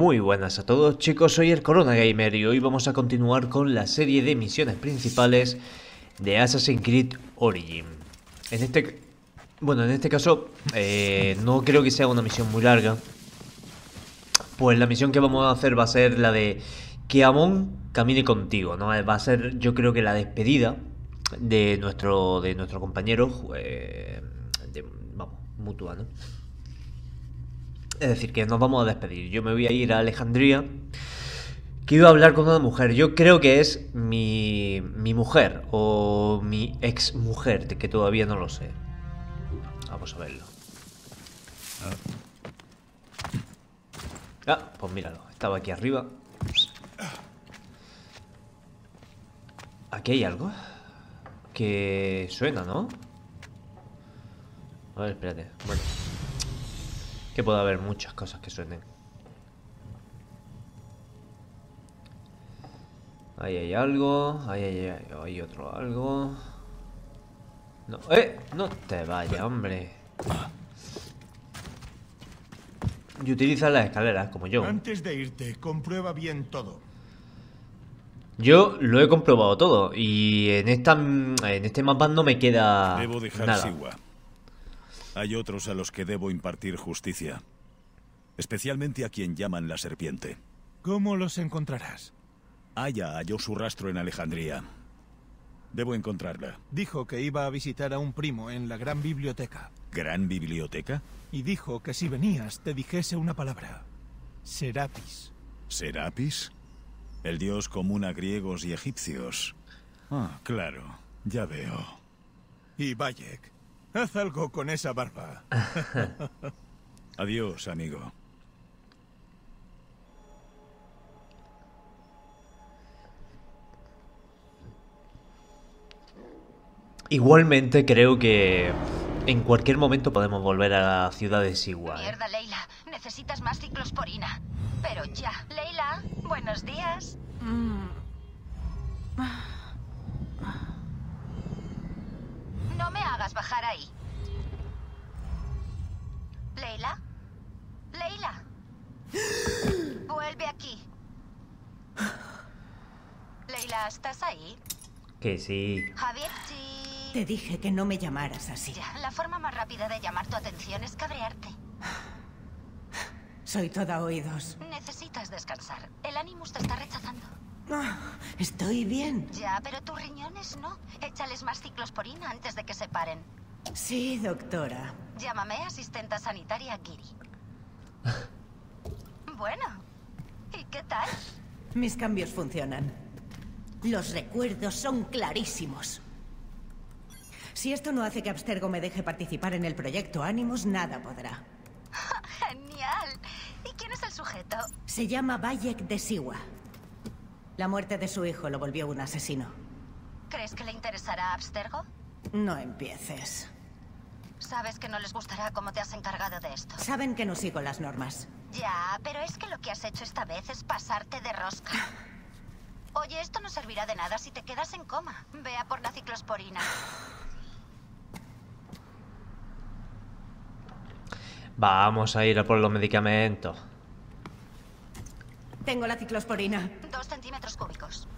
Muy buenas a todos chicos, soy el Corona Gamer y hoy vamos a continuar con la serie de misiones principales de Assassin's Creed Origin. En este, bueno, en este caso eh, no creo que sea una misión muy larga, pues la misión que vamos a hacer va a ser la de que Amon camine contigo, ¿no? Va a ser yo creo que la despedida de nuestro, de nuestro compañero, eh, de, vamos, mutua, ¿no? Es decir, que nos vamos a despedir. Yo me voy a ir a Alejandría. A hablar con una mujer. Yo creo que es mi, mi mujer o mi ex mujer, que todavía no lo sé. Vamos a verlo. Ah, pues míralo. Estaba aquí arriba. Aquí hay algo que suena, ¿no? A ver, espérate. Bueno. Que puede haber muchas cosas que suenen. Ahí hay algo. Ahí hay, hay otro algo. No, ¡eh! No te vayas, hombre. Y utiliza las escaleras, como yo. Antes de irte, comprueba bien todo. Yo lo he comprobado todo y en esta en este mapa no me queda Debo dejar nada. Siwa. Hay otros a los que debo impartir justicia. Especialmente a quien llaman la serpiente. ¿Cómo los encontrarás? Aya halló su rastro en Alejandría. Debo encontrarla. Dijo que iba a visitar a un primo en la gran biblioteca. ¿Gran biblioteca? Y dijo que si venías te dijese una palabra. Serapis. ¿Serapis? El dios común a griegos y egipcios. Ah, claro. Ya veo. Y Bayek. Haz algo con esa barba. Adiós, amigo. Igualmente creo que en cualquier momento podemos volver a la ciudad de Siwa. ¿eh? Mierda, Leila. Necesitas más ciclosporina. Pero ya. Leila, buenos días. No ahí. Leila. Leila. Vuelve aquí. Leila, ¿estás ahí? Que sí. Javier, sí. Te dije que no me llamaras así. Ya, la forma más rápida de llamar tu atención es cabrearte. Soy toda oídos. Necesitas descansar. El Animus te está rechazando. Ah, estoy bien. Ya, pero tus riñones no. Échales más ciclosporina antes de que se paren. Sí, doctora. Llámame asistenta sanitaria Giri. bueno, ¿y qué tal? Mis cambios funcionan. Los recuerdos son clarísimos. Si esto no hace que Abstergo me deje participar en el proyecto Animus, nada podrá. Genial. ¿Y quién es el sujeto? Se llama Bayek de Siwa. La muerte de su hijo lo volvió un asesino. ¿Crees que le interesará a Abstergo? No empieces. Sabes que no les gustará cómo te has encargado de esto. Saben que no sigo las normas. Ya, pero es que lo que has hecho esta vez es pasarte de rosca. Oye, esto no servirá de nada si te quedas en coma. Vea por la ciclosporina. Vamos a ir a por los medicamentos. Tengo la ciclosporina. Dos centímetros cúbicos.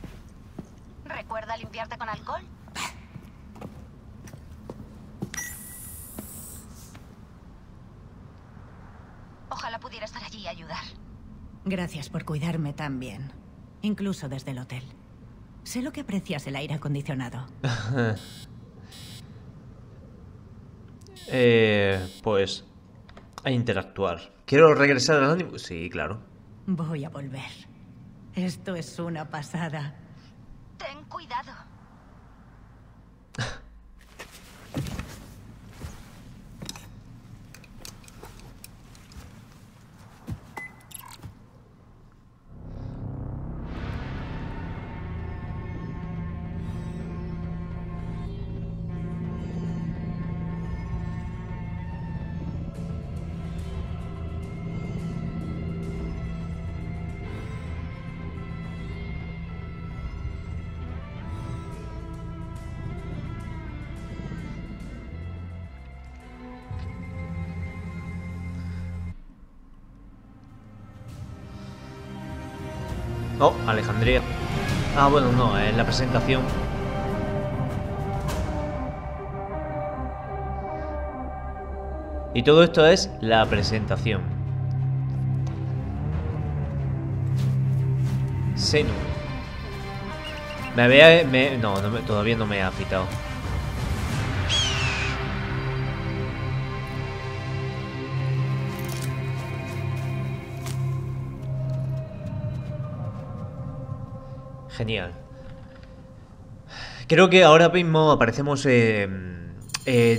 ¿Recuerda limpiarte con alcohol? Ojalá pudiera estar allí y ayudar. Gracias por cuidarme tan bien. Incluso desde el hotel. Sé lo que aprecias el aire acondicionado. Eh, pues a interactuar. ¿Quiero regresar al ánimo? Sí, claro. Voy a volver. Esto es una pasada. Ten cuidado. Oh, Alejandría. Ah, bueno, no, es la presentación. Y todo esto es la presentación. Senu. Me había... Me, no, no todavía no me ha afitado. Genial. Creo que ahora mismo aparecemos en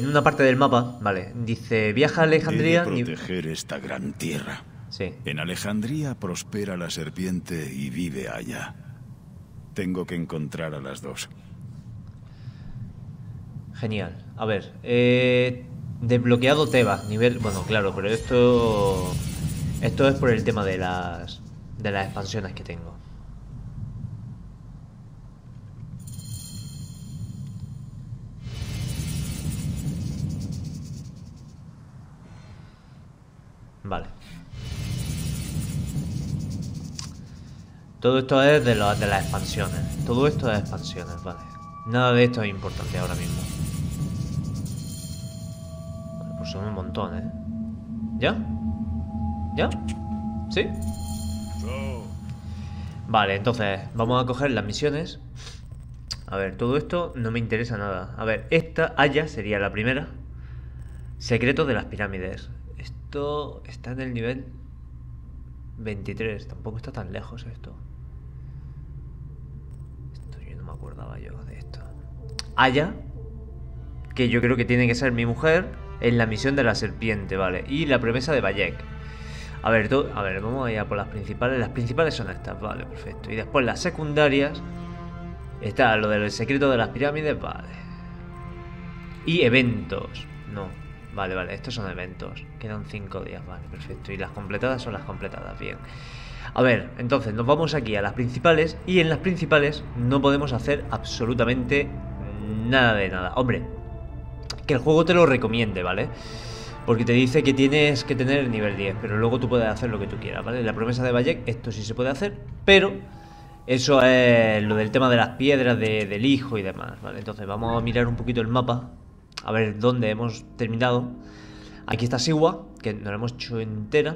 una parte del mapa, vale. Dice, viaja a Alejandría... y proteger esta gran tierra. Sí. En Alejandría prospera la serpiente y vive allá. Tengo que encontrar a las dos. Genial. A ver, eh, desbloqueado Tebas, nivel... Bueno, claro, pero esto... Esto es por el tema de las... De las expansiones que tengo. Todo esto es de, de las expansiones. Todo esto es expansiones, vale. Nada de esto es importante ahora mismo. Vale, pues son un montón, ¿eh? ¿Ya? ¿Ya? ¿Sí? Vale, entonces vamos a coger las misiones. A ver, todo esto no me interesa nada. A ver, esta, Haya, sería la primera. Secreto de las pirámides está en el nivel 23. Tampoco está tan lejos esto. Acordaba yo de esto. Aya, que yo creo que tiene que ser mi mujer, en la misión de la serpiente, ¿vale? Y la promesa de Bayek. A ver, a ver, vamos allá por las principales. Las principales son estas, vale, perfecto. Y después las secundarias. Está lo del secreto de las pirámides, vale. Y eventos. No, Vale, vale, estos son eventos. Quedan cinco días, vale, perfecto. Y las completadas son las completadas, bien. A ver, entonces nos vamos aquí a las principales y en las principales no podemos hacer absolutamente nada de nada. Hombre, que el juego te lo recomiende, ¿vale? Porque te dice que tienes que tener el nivel 10, pero luego tú puedes hacer lo que tú quieras, ¿vale? La promesa de Bayek, esto sí se puede hacer, pero eso es lo del tema de las piedras, del hijo y demás, ¿vale? Entonces vamos a mirar un poquito el mapa a ver dónde hemos terminado. Aquí está Siwa, que nos la hemos hecho entera.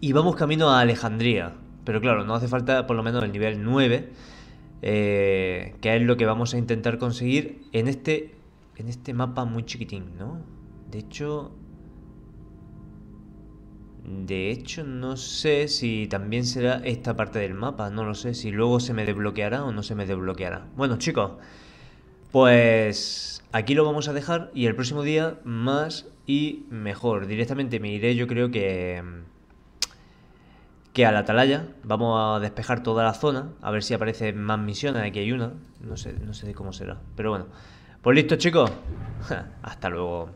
Y vamos camino a Alejandría. Pero claro, no hace falta por lo menos el nivel 9. Eh, que es lo que vamos a intentar conseguir en este, en este mapa muy chiquitín, ¿no? De hecho... De hecho, no sé si también será esta parte del mapa. No lo sé. Si luego se me desbloqueará o no se me desbloqueará. Bueno, chicos... Pues aquí lo vamos a dejar y el próximo día más y mejor. Directamente me iré yo creo que que a la atalaya. Vamos a despejar toda la zona, a ver si aparecen más misiones. Aquí hay una, no sé, no sé cómo será. Pero bueno, pues listo chicos. Hasta luego.